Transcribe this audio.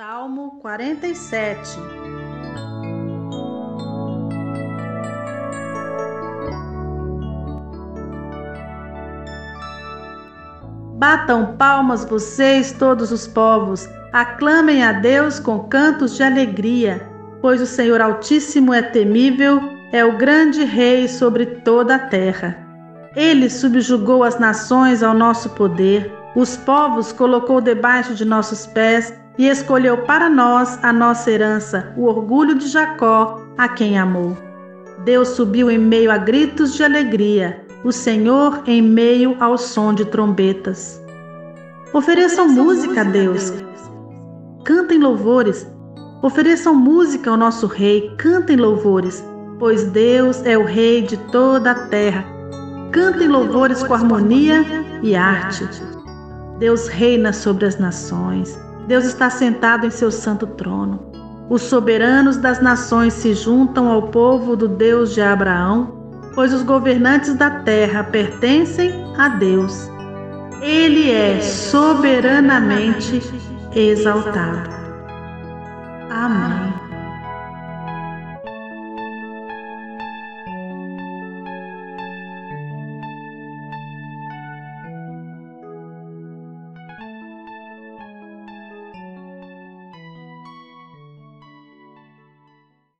Salmo 47 Batam palmas vocês, todos os povos, aclamem a Deus com cantos de alegria, pois o Senhor Altíssimo é temível, é o grande Rei sobre toda a terra. Ele subjugou as nações ao nosso poder, os povos colocou debaixo de nossos pés e escolheu para nós a nossa herança, o orgulho de Jacó, a quem amou. Deus subiu em meio a gritos de alegria, o Senhor em meio ao som de trombetas. Ofereçam música a Deus, cantem louvores, ofereçam música ao nosso Rei, cantem louvores, pois Deus é o Rei de toda a terra. Cantem louvores com harmonia e arte. Deus reina sobre as nações. Deus está sentado em seu santo trono. Os soberanos das nações se juntam ao povo do Deus de Abraão, pois os governantes da terra pertencem a Deus. Ele é soberanamente exaltado. Amém.